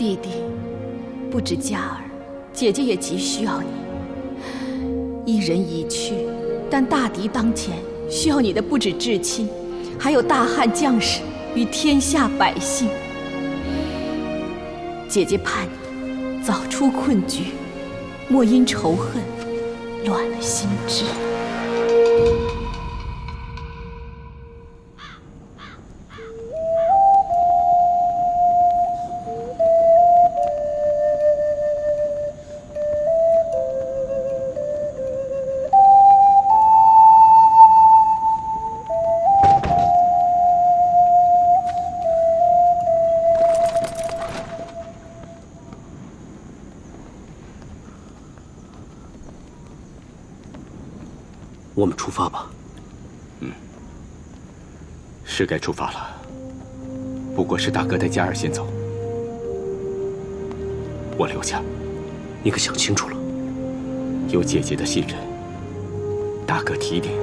弟弟，不止嘉儿，姐姐也急需要你。一人已去，但大敌当前，需要你的不止至亲，还有大汉将士与天下百姓。姐姐盼你早出困局，莫因仇恨乱了心智。我们出发吧。嗯，是该出发了。不过是大哥带嘉儿先走，我留下。你可想清楚了？有姐姐的信任，大哥提点，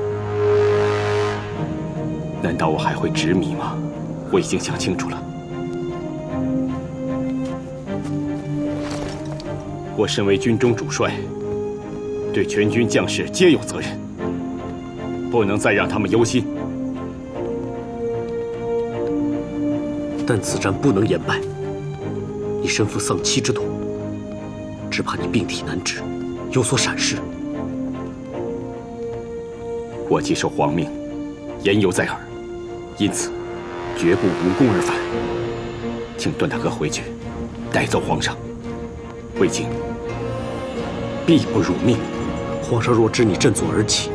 难道我还会执迷吗？我已经想清楚了。我身为军中主帅，对全军将士皆有责任。不能再让他们忧心，但此战不能言败。你身负丧妻之痛，只怕你病体难治，有所闪失。我既受皇命，言犹在耳，因此绝不无功而返。请段大哥回去，带走皇上。魏京必不辱命。皇上若知你振作而起。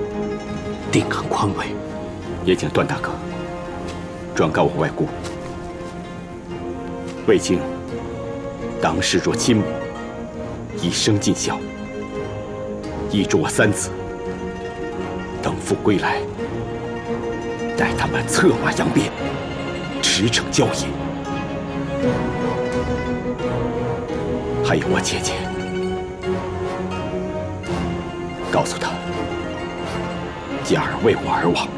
定敢宽慰，也请段大哥转告我外姑，卫青当视若亲母，一生尽孝，遗嘱我三子，等父归来，待他们策马扬鞭，驰骋郊野。还有我姐姐，告诉他。嘉儿为我而亡，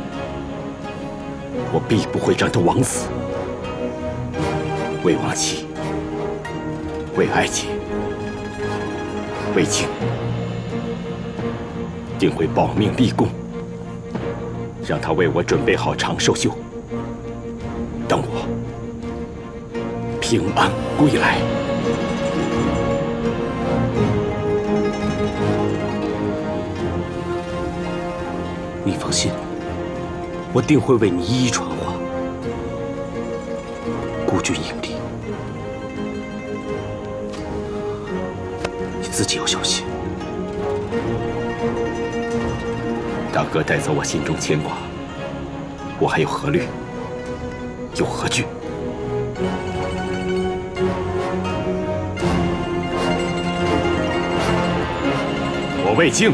我必不会让他枉死。为亡妻，为爱姐，为情，定会保命立功，让他为我准备好长寿绣，等我平安归来。我定会为你一一传话。孤军营地，你自己要小心。大哥带走我心中牵挂，我还有何虑？有何惧？我魏京。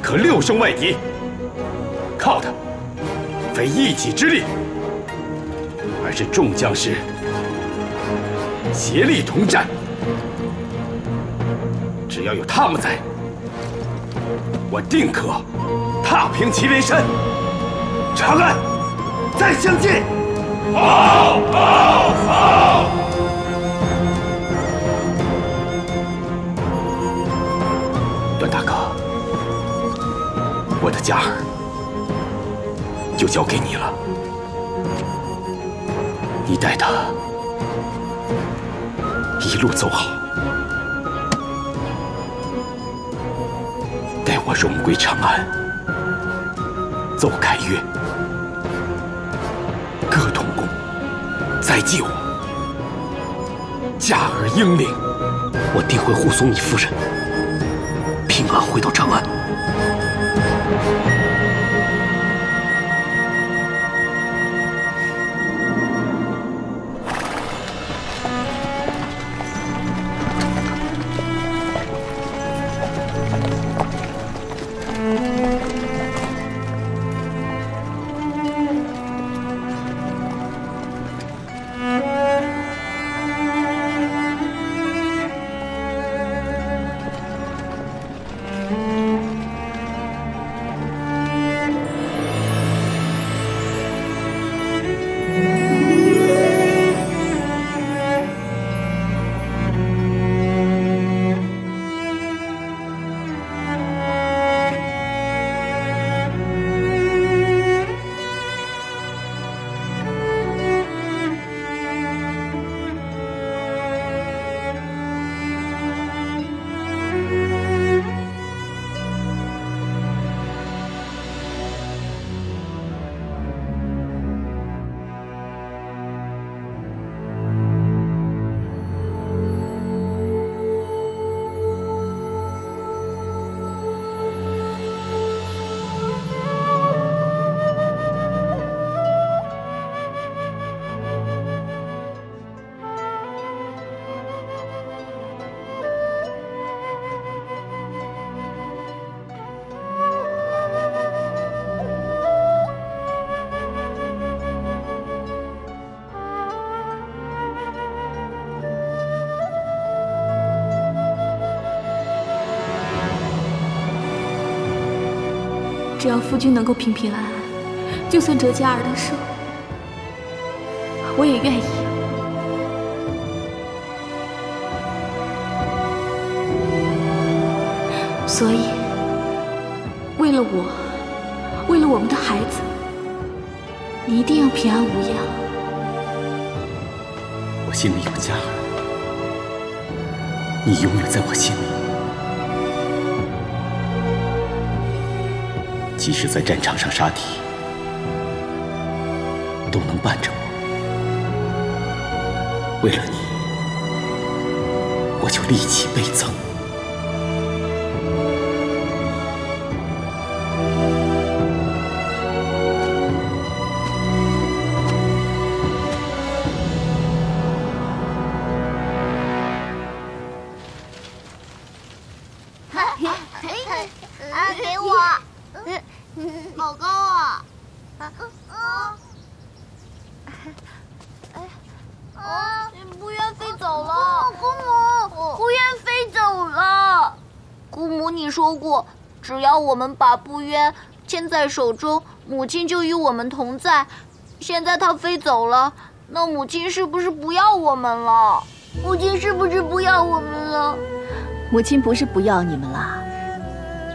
可六胜外敌，非一己之力，而是众将士协力同战。只要有他们在，我定可踏平祁连山。长安，再相见！好，好，好！段大哥。我的嘉儿就交给你了，你带她一路走好，待我荣归长安，奏凯乐，歌同宫，再祭我。嘉儿英灵，我定会护送你夫人。平安回到长安。只要夫君能够平平安安，就算折嘉儿的寿，我也愿意。所以，为了我，为了我们的孩子，你一定要平安无恙。我心里有家儿，你永远在我心里。即使在战场上杀敌，都能伴着我。为了你，我就力气倍增。牵在手中，母亲就与我们同在。现在它飞走了，那母亲是不是不要我们了？母亲是不是不要我们了？母亲不是不要你们了，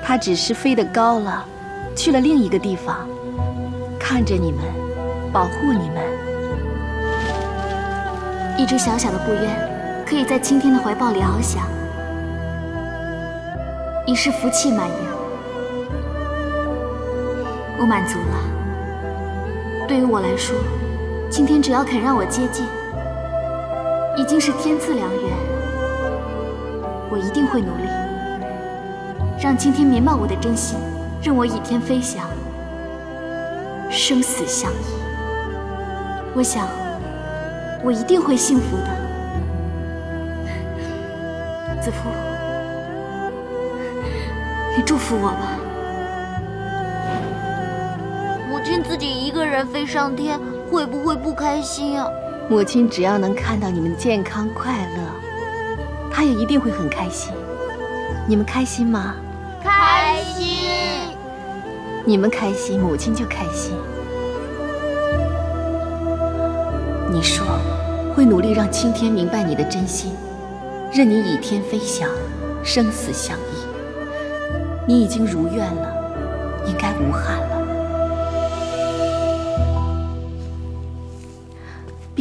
她只是飞得高了，去了另一个地方，看着你们，保护你们。一只小小的不冤，可以在青天的怀抱里翱翔，已是福气满盈。满足了。对于我来说，青天只要肯让我接近，已经是天赐良缘。我一定会努力，让青天明白我的真心，任我倚天飞翔，生死相依。我想，我一定会幸福的。子父，你祝福我吧。人飞上天，会不会不开心啊？母亲只要能看到你们健康快乐。她也一定会很开心。你们开心吗？开心。你们开心，母亲就开心。你说会努力让青天明白你的真心，任你倚天飞翔，生死相依。你已经如愿了，应该无憾了。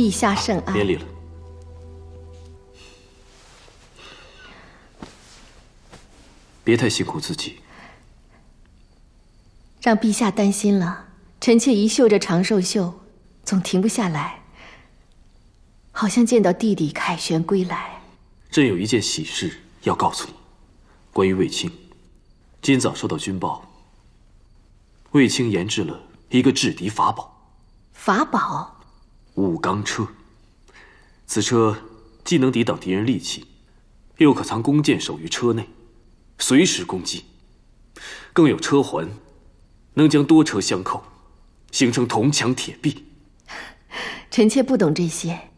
陛下圣安。免礼了。别太辛苦自己，让陛下担心了。臣妾一绣着长寿绣，总停不下来，好像见到弟弟凯旋归来。朕有一件喜事要告诉你，关于卫青。今早收到军报，卫青研制了一个制敌法宝。法宝？五钢车。此车既能抵挡敌人利器，又可藏弓箭守于车内。随时攻击，更有车环，能将多车相扣，形成铜墙铁壁。臣妾不懂这些，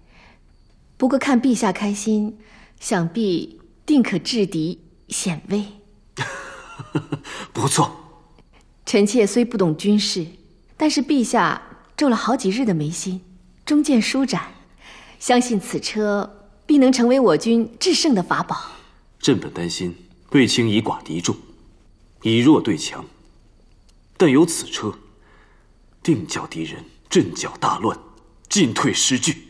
不过看陛下开心，想必定可制敌显威。不错。臣妾虽不懂军事，但是陛下皱了好几日的眉心，中见舒展，相信此车必能成为我军制胜的法宝。朕本担心。卫青以寡敌众，以弱对强。但有此车，定叫敌人阵脚大乱，进退失据。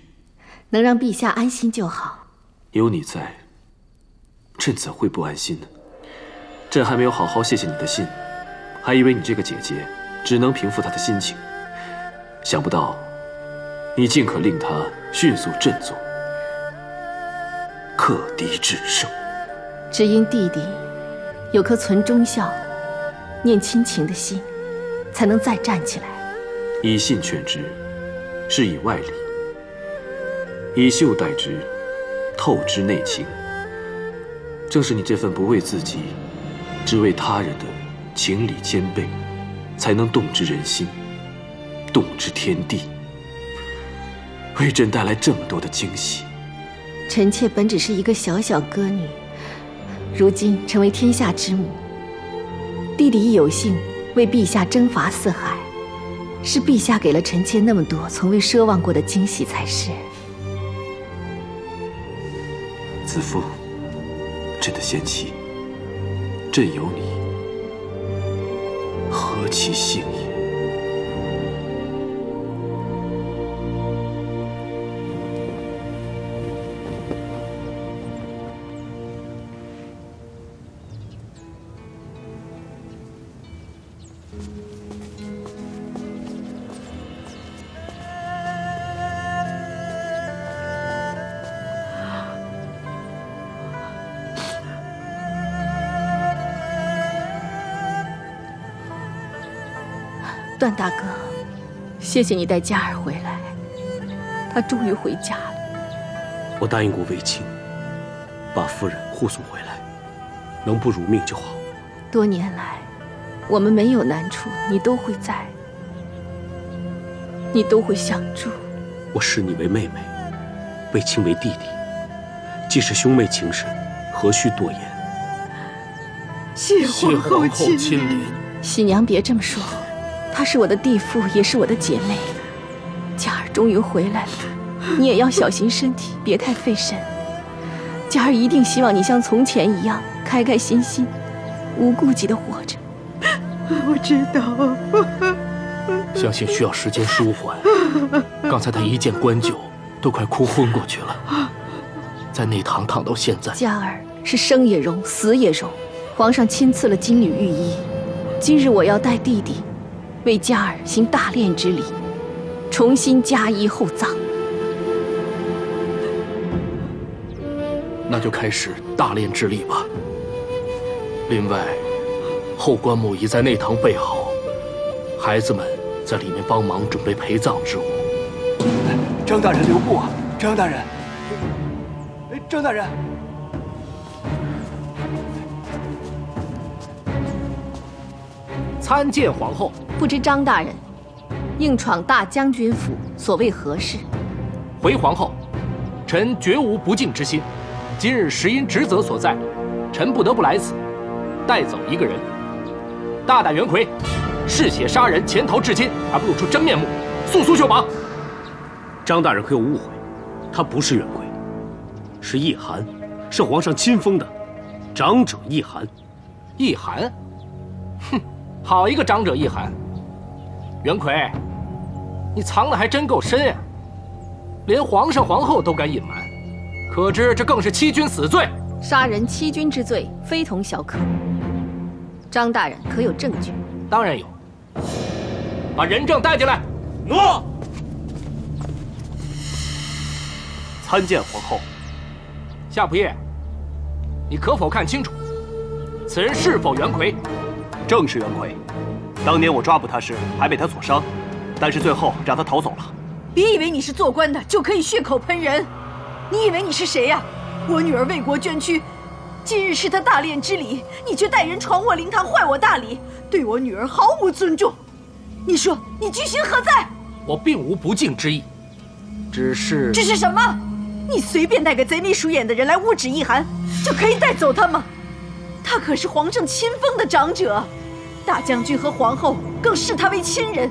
能让陛下安心就好。有你在，朕怎会不安心呢？朕还没有好好谢谢你的信，还以为你这个姐姐只能平复他的心情，想不到你尽可令他迅速振作，克敌制胜。只因弟弟有颗存忠孝、念亲情的心，才能再站起来。以信劝之，是以外力；以秀待之，透之内情。正是你这份不为自己，只为他人的情理兼备，才能动之人心，动之天地，为朕带来这么多的惊喜。臣妾本只是一个小小歌女。如今成为天下之母，弟弟亦有幸为陛下征伐四海，是陛下给了臣妾那么多从未奢望过的惊喜才是。子父，朕的贤妻，朕有你，何其幸段大哥，谢谢你带佳儿回来，她终于回家了。我答应过卫青，把夫人护送回来，能不辱命就好。多年来，我们没有难处，你都会在，你都会相助。我视你为妹妹，卫青为弟弟，既是兄妹情深，何须多言？谢皇后亲临。喜娘别这么说。她是我的弟妇，也是我的姐妹。佳儿终于回来了，你也要小心身体，别太费神。佳儿一定希望你像从前一样开开心心、无顾忌的活着。我知道，相信需要时间舒缓。刚才他一见关九，都快哭昏过去了，在内堂躺到现在。佳儿是生也荣，死也荣。皇上亲赐了金缕玉衣，今日我要带弟弟。为佳儿行大殓之礼，重新加衣厚葬。那就开始大殓之礼吧。另外，后棺木已在内堂备好，孩子们在里面帮忙准备陪葬之物。张大人留步啊！张大人，张大人。参见皇后。不知张大人，硬闯大将军府，所谓何事？回皇后，臣绝无不敬之心。今日实因职责所在，臣不得不来此，带走一个人。大胆袁奎，嗜血杀人，潜逃至今还不露出真面目，速速就绑！张大人可有误会？他不是袁奎，是易寒，是皇上亲封的长者易寒。易寒？哼！好一个长者易寒！袁奎，你藏的还真够深呀，连皇上皇后都敢隐瞒，可知这更是欺君死罪。杀人欺君之罪非同小可。张大人可有证据？当然有，把人证带进来。诺。参见皇后。夏仆夜，你可否看清楚，此人是否袁奎？正是袁奎，当年我抓捕他时还被他所伤，但是最后让他逃走了。别以为你是做官的就可以血口喷人，你以为你是谁呀？我女儿为国捐躯，今日是她大殓之礼，你却带人闯我灵堂坏我大礼，对我女儿毫无尊重。你说你居心何在？我并无不敬之意，只是……只是什么？你随便带个贼眉鼠眼的人来污指一寒，就可以带走他吗？他可是皇上亲封的长者，大将军和皇后更视他为亲人。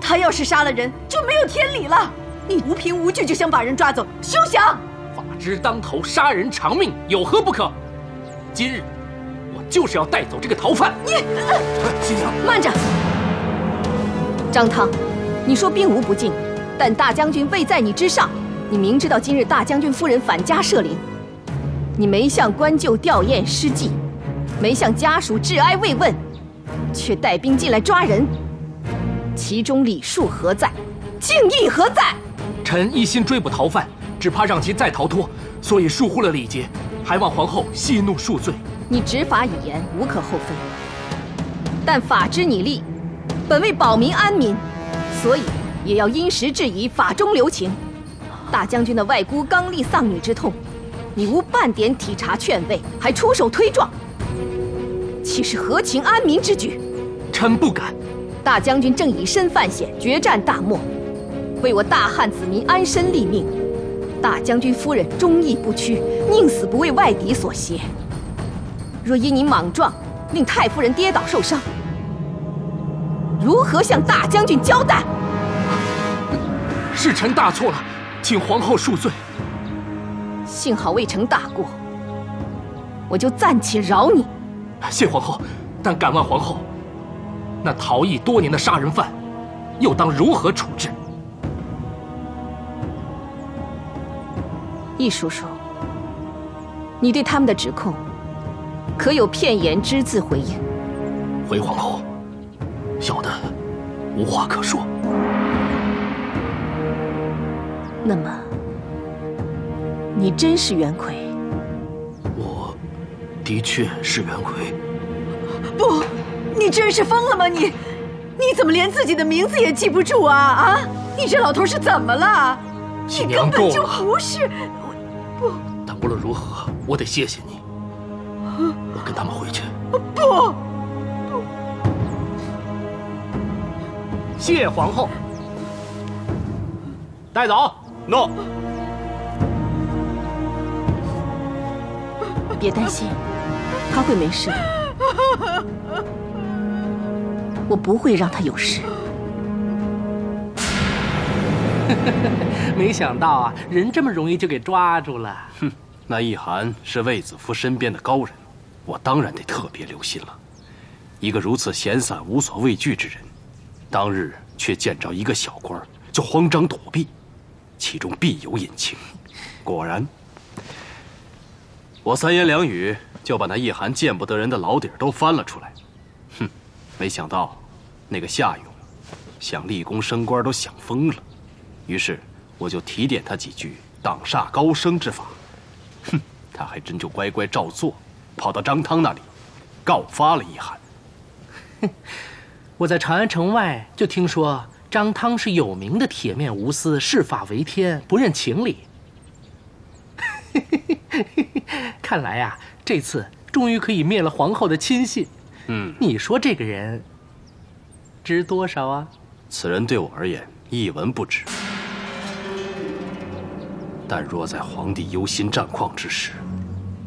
他要是杀了人，就没有天理了。你无凭无据就想把人抓走，休想！法之当头，杀人偿命，有何不可？今日我就是要带走这个逃犯。你，新娘，慢着！张汤，你说兵无不尽，但大将军位在你之上，你明知道今日大将军夫人返家设灵。你没向官舅吊唁施祭，没向家属致哀慰问，却带兵进来抓人，其中礼数何在？敬意何在？臣一心追捕逃犯，只怕让其再逃脱，所以疏忽了礼节，还望皇后息怒恕罪。你执法以严，无可厚非。但法之拟立，本为保民安民，所以也要因时制宜，法中留情。大将军的外姑刚立丧女之痛。你无半点体察劝慰，还出手推撞，岂是和情安民之举？臣不敢。大将军正以身犯险，决战大漠，为我大汉子民安身立命。大将军夫人忠义不屈，宁死不为外敌所胁。若因你莽撞，令太夫人跌倒受伤，如何向大将军交代？是臣大错了，请皇后恕罪。幸好未成大过，我就暂且饶你。谢皇后，但敢问皇后，那逃逸多年的杀人犯，又当如何处置？易叔叔，你对他们的指控，可有片言只字回应？回皇后，小的无话可说。那么，你真是袁奎？我的确是袁奎。不，你真是疯了吗？你，你怎么连自己的名字也记不住啊？啊，你这老头是怎么了？你根本就不是。不。但无论如何，我得谢谢你。我跟他们回去。不。谢皇后。带走。诺。别担心，他会没事的。我不会让他有事。没想到啊，人这么容易就给抓住了。哼，那易涵是卫子夫身边的高人，我当然得特别留心了。一个如此闲散、无所畏惧之人，当日却见着一个小官就慌张躲避。其中必有隐情，果然，我三言两语就把那易涵见不得人的老底儿都翻了出来。哼，没想到那个夏勇想立功升官都想疯了，于是我就提点他几句挡煞高升之法。哼，他还真就乖乖照做，跑到张汤那里告发了一函。哼，我在长安城外就听说。张汤是有名的铁面无私、视法为天、不认情理。看来呀，这次终于可以灭了皇后的亲信。嗯，你说这个人值多少啊？此人对我而言一文不值。但若在皇帝忧心战况之时，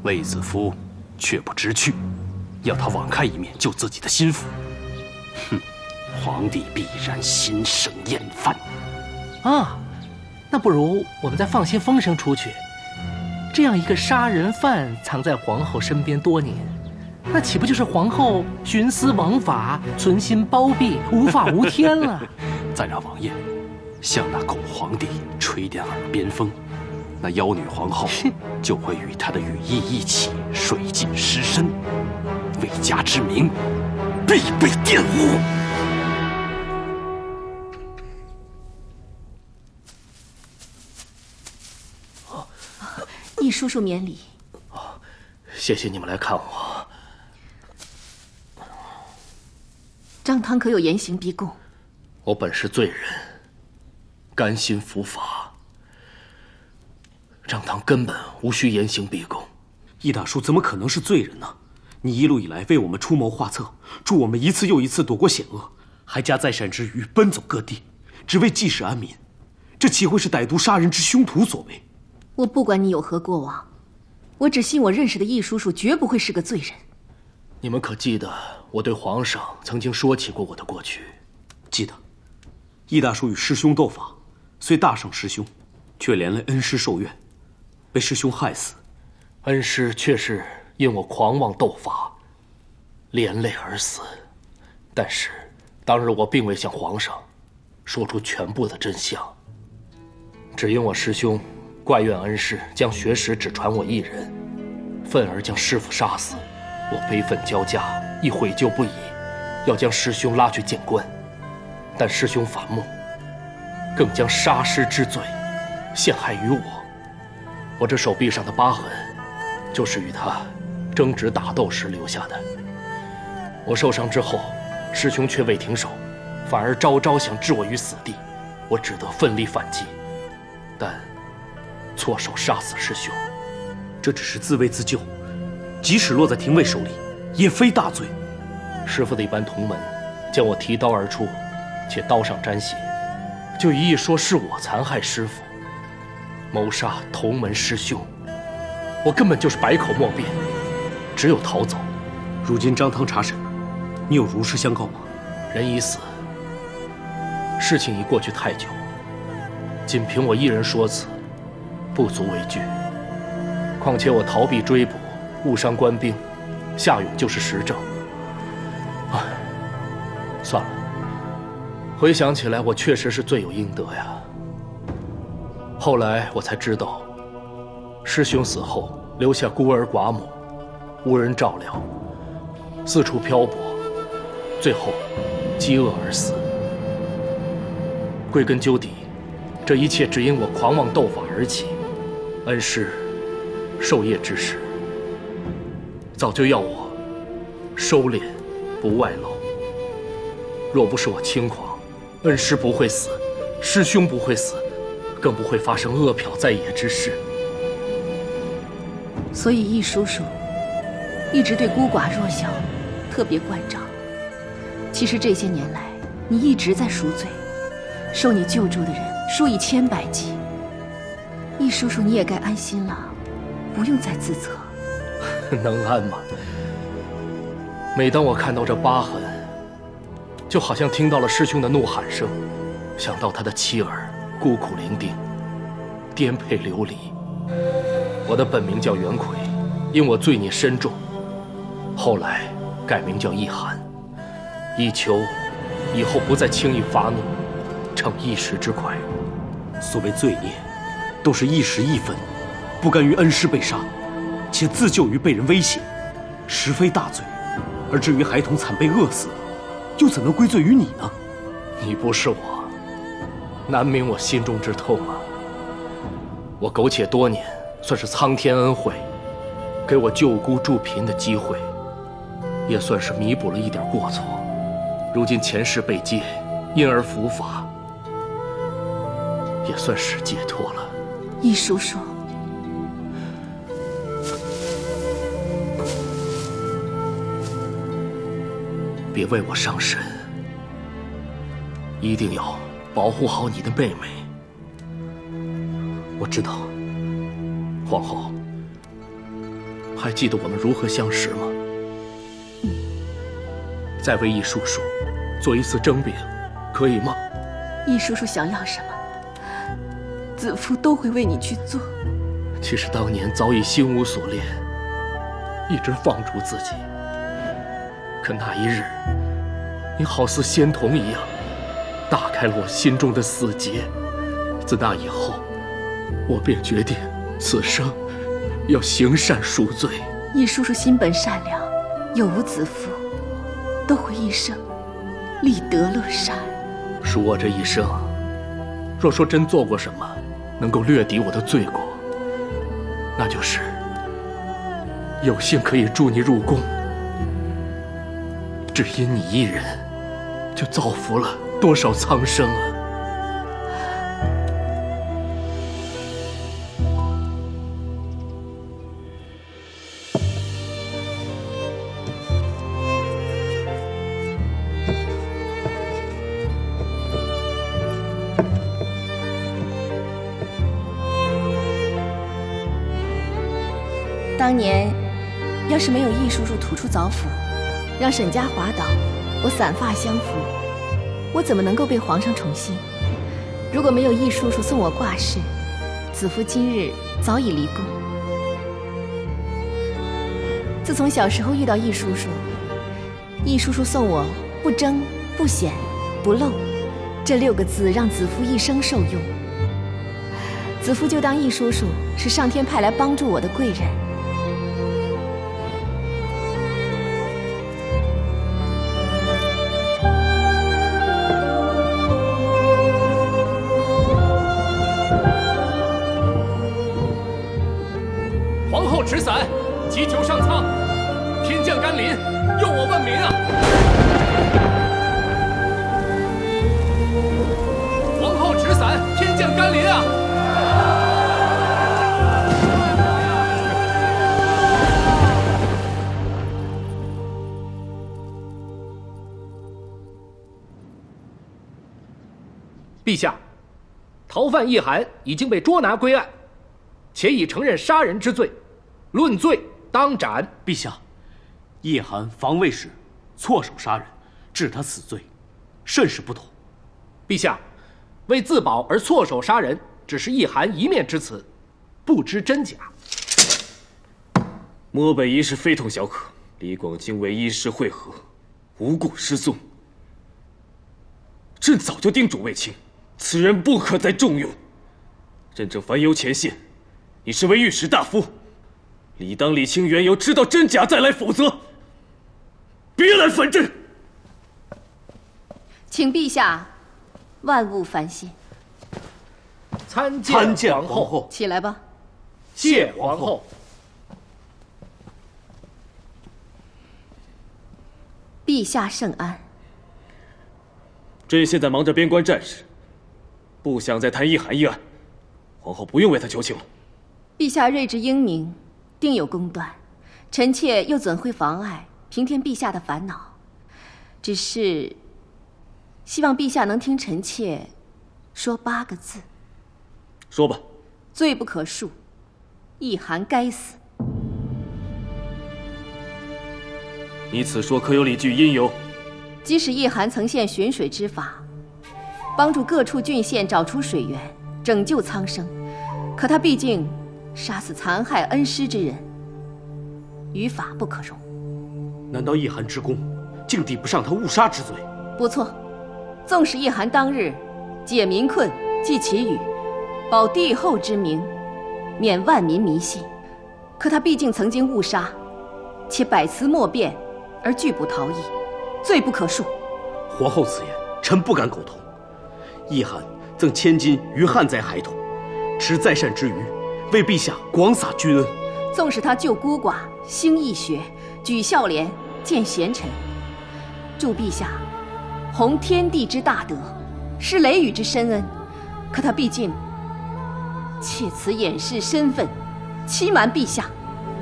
卫子夫却不知趣，要他网开一面救自己的心腹。哼！皇帝必然心生厌烦，啊，那不如我们再放些风声出去。这样一个杀人犯藏在皇后身边多年，那岂不就是皇后徇私枉法、存心包庇、无法无天了？再让王爷向那狗皇帝吹点耳边风，那妖女皇后就会与他的羽翼一起水尽尸身，魏家之名必被玷污。易叔叔免礼。哦，谢谢你们来看我。张汤可有严刑逼供？我本是罪人，甘心伏法。张汤根本无需严刑逼供。易大叔怎么可能是罪人呢？你一路以来为我们出谋划策，助我们一次又一次躲过险恶，还加在善之余奔走各地，只为济世安民，这岂会是歹毒杀人之凶徒所为？我不管你有何过往，我只信我认识的易叔叔绝不会是个罪人。你们可记得我对皇上曾经说起过我的过去？记得，易大叔与师兄斗法，虽大胜师兄，却连累恩师受怨，被师兄害死。恩师却是因我狂妄斗法，连累而死。但是当日我并未向皇上说出全部的真相，只因我师兄。怪怨恩师将学识只传我一人，愤而将师傅杀死，我悲愤交加，亦悔疚不已，要将师兄拉去见官，但师兄反目，更将杀师之罪陷害于我。我这手臂上的疤痕，就是与他争执打斗时留下的。我受伤之后，师兄却未停手，反而招招想置我于死地，我只得奋力反击，但。错手杀死师兄，这只是自卫自救，即使落在廷尉手里，也非大罪。师傅的一班同门将我提刀而出，且刀上沾血，就一意说是我残害师傅，谋杀同门师兄。我根本就是百口莫辩，只有逃走。如今张汤查审，你有如实相告吗？人已死，事情已过去太久，仅凭我一人说辞，不足为惧。况且我逃避追捕，误伤官兵，夏勇就是实证。唉，算了。回想起来，我确实是罪有应得呀。后来我才知道，师兄死后留下孤儿寡母，无人照料，四处漂泊，最后饥饿而死。归根究底，这一切只因我狂妄斗法而起。恩师授业之时，早就要我收敛，不外露。若不是我轻狂，恩师不会死，师兄不会死，更不会发生饿殍在野之事。所以易叔叔一直对孤寡弱小特别关照。其实这些年来，你一直在赎罪，受你救助的人数以千百计。易叔叔，你也该安心了，不用再自责。能安吗？每当我看到这疤痕，就好像听到了师兄的怒喊声，想到他的妻儿孤苦伶仃，颠沛流离。我的本名叫袁奎，因我罪孽深重，后来改名叫易寒，以求以后不再轻易发怒，逞一时之快。所谓罪孽，都是一时义愤，不甘于恩师被杀，且自救于被人威胁，实非大罪。而至于孩童惨被饿死。又怎能归罪于你呢？你不是我，难明我心中之痛啊！我苟且多年，算是苍天恩惠，给我救孤助贫的机会，也算是弥补了一点过错。如今前世被戒，因而伏法，也算是解脱了。易叔叔。别为我伤神，一定要保护好你的妹妹。我知道，皇后还记得我们如何相识吗？再为易叔叔做一次蒸饼，可以吗？易叔叔想要什么，子夫都会为你去做。其实当年早已心无所恋，一直放逐自己。可那一日，你好似仙童一样，打开了我心中的死结。自那以后，我便决定此生要行善赎罪。易叔叔心本善良，有无子夫，都会一生立德乐善。恕我这一生，若说真做过什么能够略抵我的罪过，那就是有幸可以助你入宫。只因你一人，就造福了多少苍生啊！当年，要是没有易叔叔吐出枣斧。让沈家滑倒，我散发相扶，我怎么能够被皇上宠幸？如果没有易叔叔送我挂饰，子夫今日早已离宫。自从小时候遇到易叔叔，易叔叔送我“不争、不显、不露”这六个字，让子夫一生受用。子夫就当易叔叔是上天派来帮助我的贵人。逃犯易寒已经被捉拿归案，且已承认杀人之罪，论罪当斩。陛下，易寒防卫时错手杀人，治他死罪，甚是不妥。陛下，为自保而错手杀人，只是一寒一面之词，不知真假。漠北一事非同小可，李广经为一师会合，无故失踪。朕早就叮嘱卫青，此人不可再重用。朕正烦忧前线，你身为御史大夫，理当理清缘由，知道真假再来，否则别来烦朕。请陛下万物烦心。参见皇后。起来吧。谢皇后。陛下圣安。朕现在忙着边关战事，不想再谈易寒一案。皇后不用为他求情了。陛下睿智英明，定有公断，臣妾又怎会妨碍平添陛下的烦恼？只是希望陛下能听臣妾说八个字。说吧。罪不可恕，易寒该死。你此说可有理据因由？即使易寒曾现寻水之法，帮助各处郡县找出水源，拯救苍生，可他毕竟杀死残害恩师之人，于法不可容。难道易寒之功竟抵不上他误杀之罪？不错，纵使易寒当日解民困、济祈雨、保帝后之名，免万民迷信，可他毕竟曾经误杀，且百词莫辩而拒不逃逸。罪不可恕。皇后此言，臣不敢苟同。易寒赠千金于旱灾孩童，持在善之余，为陛下广撒君恩。纵使他救孤寡、兴义学、举孝廉、建贤臣，助陛下弘天地之大德，施雷雨之深恩，可他毕竟借此掩饰身份，欺瞒陛下，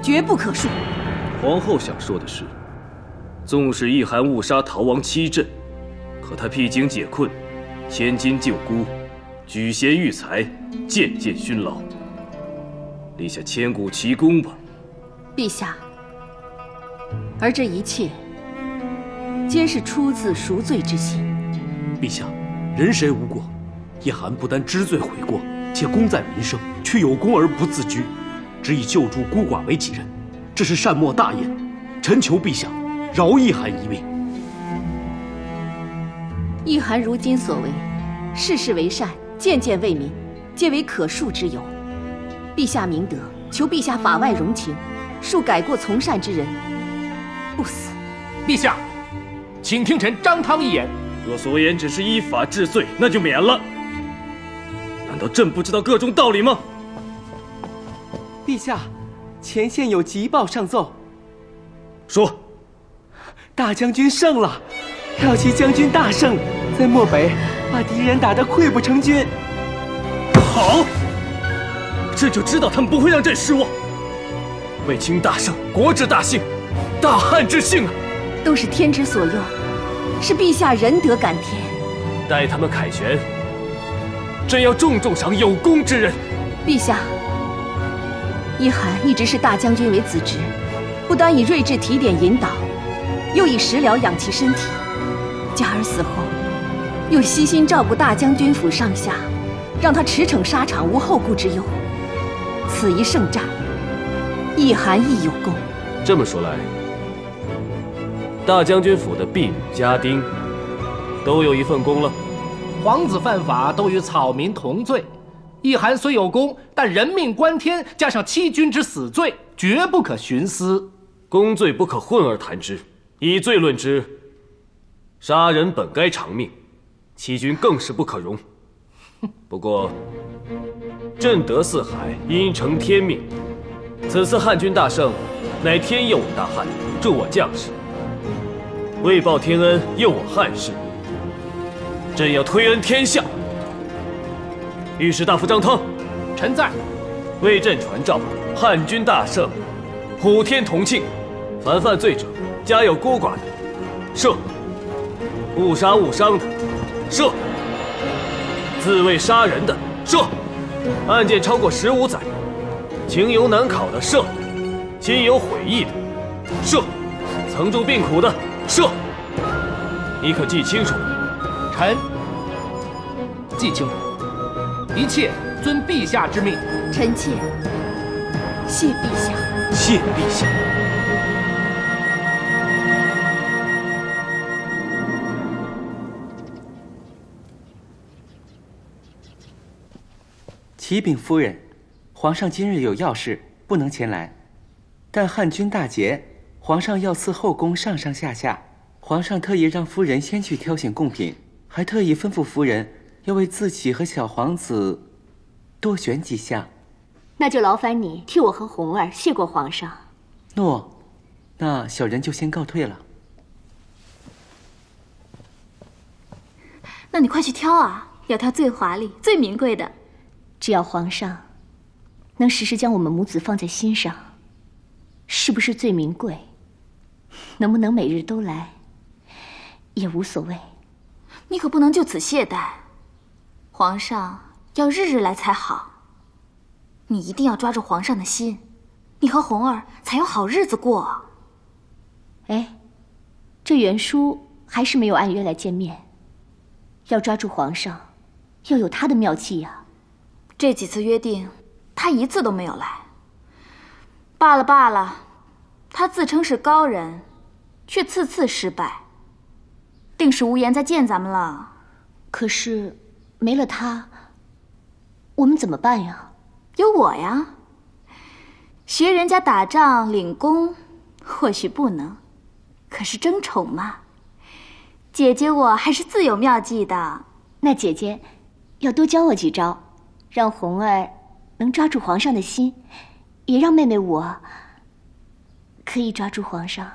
绝不可恕。皇后想说的是。纵使易寒误杀逃亡七镇，可他披荆解困，千金救孤，举贤育才，渐渐勋劳，立下千古奇功吧。陛下，而这一切，皆是出自赎罪之心。陛下，人谁无过？易寒不但知罪悔过，且功在民生，却有功而不自居，只以救助孤寡为己任，这是善莫大焉。臣求陛下。饶易寒一命。易寒如今所为，事事为善，件件为民，皆为可恕之由。陛下明德，求陛下法外容情，恕改过从善之人不死。陛下，请听臣张汤一言。若所言只是依法治罪，那就免了。难道朕不知道各种道理吗？陛下，前线有急报上奏。说。大将军胜了，骠骑将军大胜，在漠北把敌人打得溃不成军。好，朕就知道他们不会让朕失望。卫青大胜，国之大幸，大汉之幸啊！都是天之所佑，是陛下仁德感天。待他们凯旋，朕要重重赏有功之人。陛下，一涵一直视大将军为子侄，不单以睿智提点引导。又以食疗养其身体，嘉儿死后，又悉心照顾大将军府上下，让他驰骋沙场无后顾之忧。此一胜战，一寒亦有功。这么说来，大将军府的婢女家丁都有一份功了。皇子犯法都与草民同罪，一寒虽有功，但人命关天，加上欺君之死罪，绝不可徇私。功罪不可混而谈之。以罪论之，杀人本该偿命，欺君更是不可容。不过，朕得四海，因承天命。此次汉军大胜，乃天佑我大汉，助我将士，为报天恩，佑我汉室。朕要推恩天下。御史大夫张汤，臣在。为朕传诏：汉军大胜，普天同庆。凡犯罪者。家有孤寡的，赦；误杀误伤的，赦；自卫杀人的，射；案件超过十五载，情由难考的，射；心有悔意的，射；曾重病苦的，射。你可记清楚？臣记清楚，一切遵陛下之命。臣妾谢陛下。谢陛下。启禀夫人，皇上今日有要事，不能前来。但汉军大捷，皇上要赐后宫上上下下，皇上特意让夫人先去挑选贡品，还特意吩咐夫人要为自己和小皇子多选几项。那就劳烦你替我和红儿谢过皇上。诺。那小人就先告退了。那你快去挑啊，要挑最华丽、最名贵的。只要皇上能时时将我们母子放在心上，是不是最名贵？能不能每日都来，也无所谓。你可不能就此懈怠，皇上要日日来才好。你一定要抓住皇上的心，你和红儿才有好日子过。哎，这袁叔还是没有按约来见面。要抓住皇上，要有他的妙计呀。这几次约定，他一次都没有来。罢了罢了，他自称是高人，却次次失败，定是无颜再见咱们了。可是，没了他，我们怎么办呀？有我呀。学人家打仗领功，或许不能，可是争宠嘛，姐姐我还是自有妙计的。那姐姐，要多教我几招。让红儿能抓住皇上的心，也让妹妹我可以抓住皇上。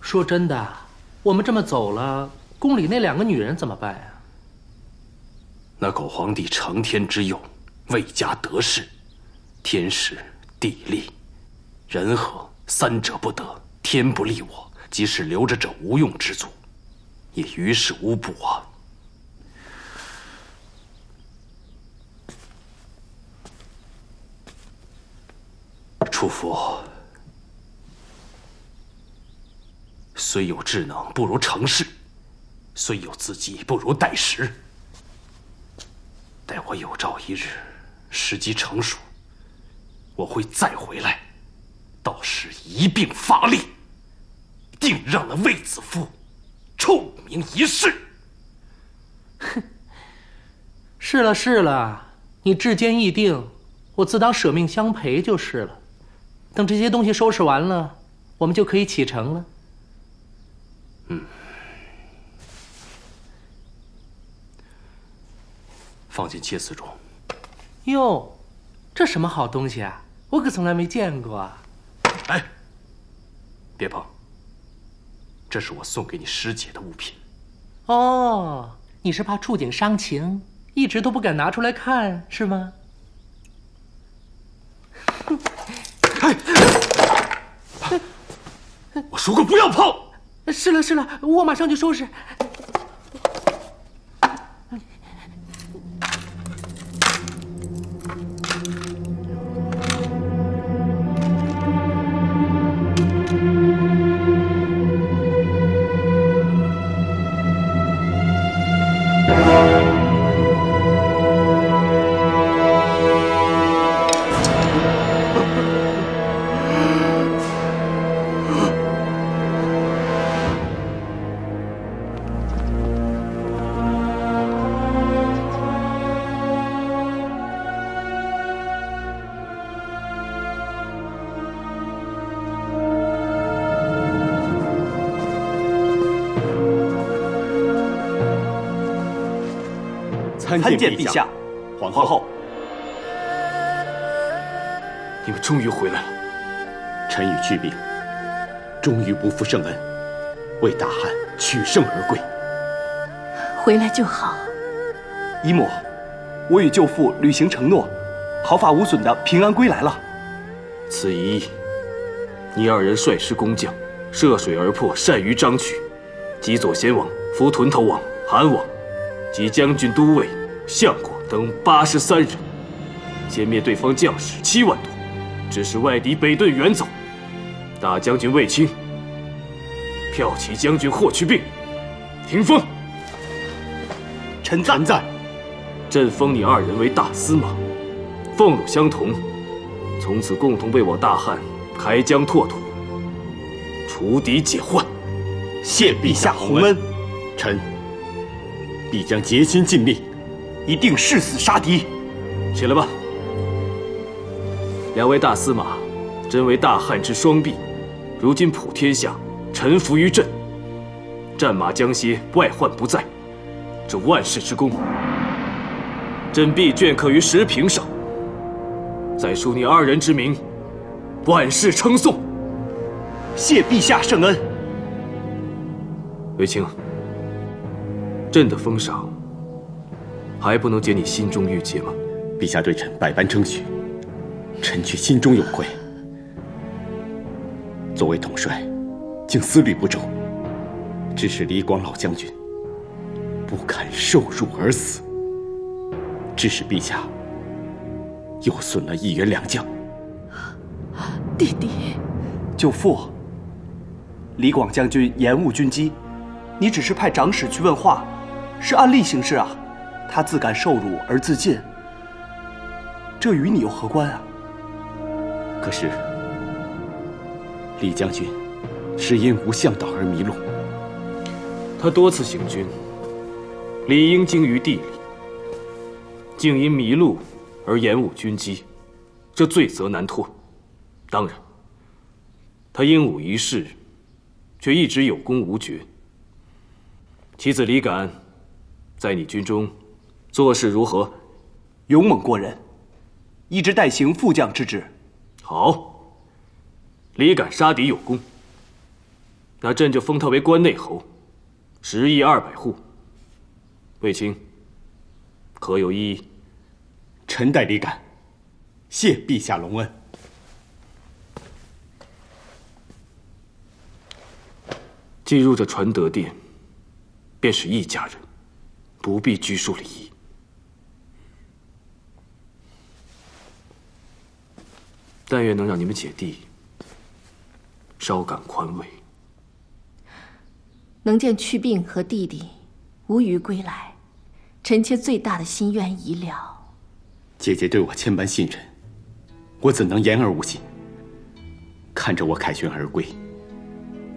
说真的，我们这么走了，宫里那两个女人怎么办呀？那狗皇帝承天之佑，为家得势，天时地利人和三者不得，天不利我，即使留着这无用之卒，也于事无补啊。楚服虽有智能，不如成事；虽有资机，不如待时。待我有朝一日时机成熟，我会再回来，到时一并发力，定让那卫子夫臭名一世。哼，是了是了，你志坚意定，我自当舍命相陪就是了。等这些东西收拾完了，我们就可以启程了。嗯，放进切丝中。哟，这什么好东西啊？我可从来没见过。哎，别碰，这是我送给你师姐的物品。哦，你是怕触景伤情，一直都不敢拿出来看，是吗？我说过不要碰。是了是了，我马上就收拾。参见陛下，皇后。你们终于回来了。臣与去病，终于不负圣恩，为大汉取胜而归。回来就好。姨母，我与舅父履行承诺，毫发无损的平安归来了。此仪，你二人率师攻将，涉水而破，善于张曲，及左贤王、扶屯头王、韩王及将军都尉。相国等八十三人，歼灭对方将士七万多，致使外敌北遁远走。大将军卫青、骠骑将军霍去病，听封。臣在。臣在。朕封你二人为大司马，俸禄相同，从此共同为我大汉开疆拓土，除敌解患。谢陛下洪恩，臣必将竭心尽力，一定誓死杀敌。起来吧，两位大司马，真为大汉之双臂，如今普天下臣服于朕，战马将歇，外患不在，这万世之功。朕必镌刻于石屏上，再书你二人之名，万世称颂。谢陛下圣恩。卫青，朕的封赏还不能解你心中郁结吗？陛下对臣百般称许，臣却心中有愧。作为统帅，竟思虑不周，致使李广老将军不堪受辱而死。致使陛下又损了一员良将，弟弟，舅父，李广将军延误军机，你只是派长史去问话，是按例行事啊。他自感受辱而自尽，这与你又何关啊？可是李将军是因无向导而迷路，他多次行军，理应精于地理。竟因迷路而延误军机，这罪责难脱。当然，他英武一世，却一直有功无爵。其子李敢，在你军中做事如何？勇猛过人，一直代行副将之职。好，李敢杀敌有功，那朕就封他为关内侯，食邑二百户。卫青。可有异议？臣代李敢，谢陛下隆恩。进入这传德殿，便是一家人，不必拘束礼仪。但愿能让你们姐弟稍感宽慰。能见去病和弟弟无虞归来。臣妾最大的心愿已了。姐姐对我千般信任，我怎能言而无信？看着我凯旋而归，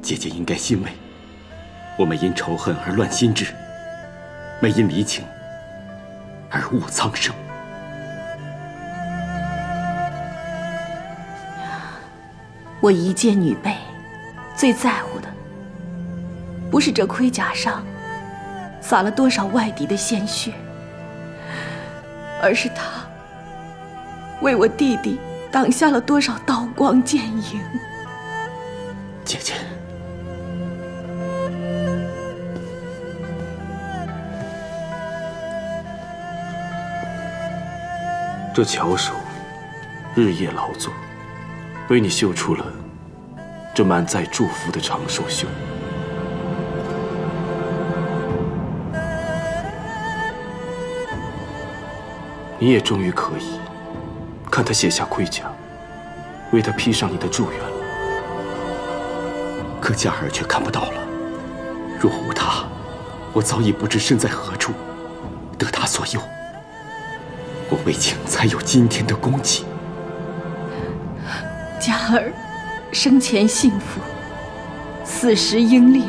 姐姐应该欣慰。我们因仇恨而乱心智，没因离情而误苍生。我一介女辈，最在乎的不是这盔甲上。洒了多少外敌的鲜血，而是他为我弟弟挡下了多少刀光剑影。姐姐，这巧手日夜劳作，为你绣出了这满载祝福的长寿绣。你也终于可以看他卸下盔甲，为他披上你的祝愿了。可嘉儿却看不到了。若无他，我早已不知身在何处。得他所佑，我卫青才有今天的功绩。嘉儿生前幸福，死时英烈，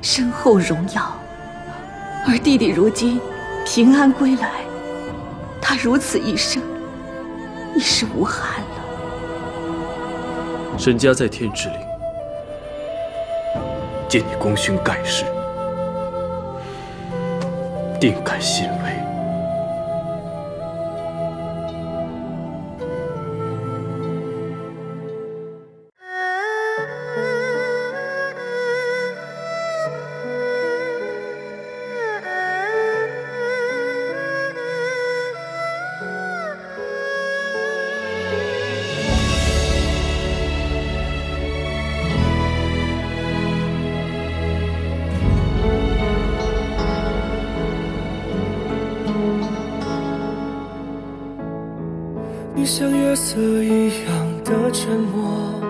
身后荣耀。而弟弟如今平安归来。他如此一生，已是无憾了。沈家在天之灵，见你功勋盖世，定像月色一样的沉默，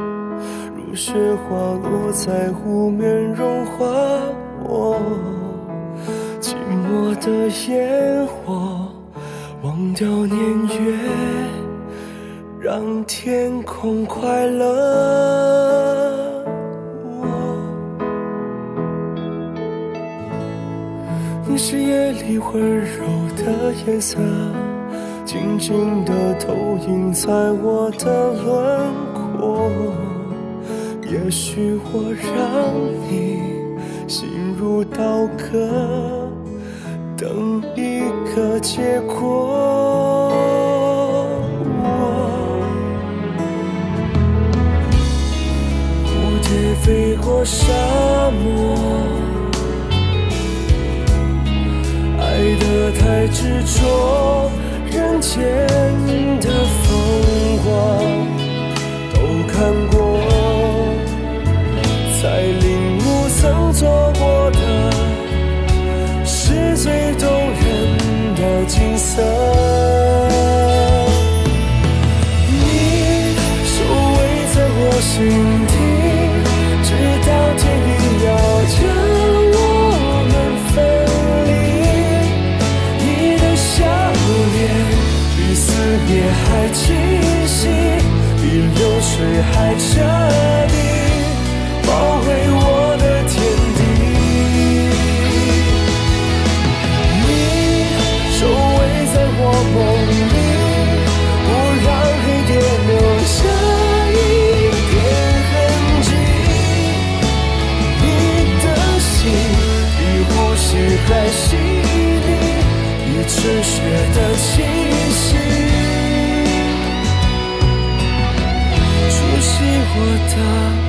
如雪花落。在湖面融化我寂寞。的烟火，忘掉年月，让天空快乐。你是夜里温柔的颜色，静静地投影在我的轮廓。也许我让你心如刀割，等一个结果。蝴蝶飞过沙漠。爱得太执着，人间的风光都看过，才领悟曾错过的是最动人的景色。水我的。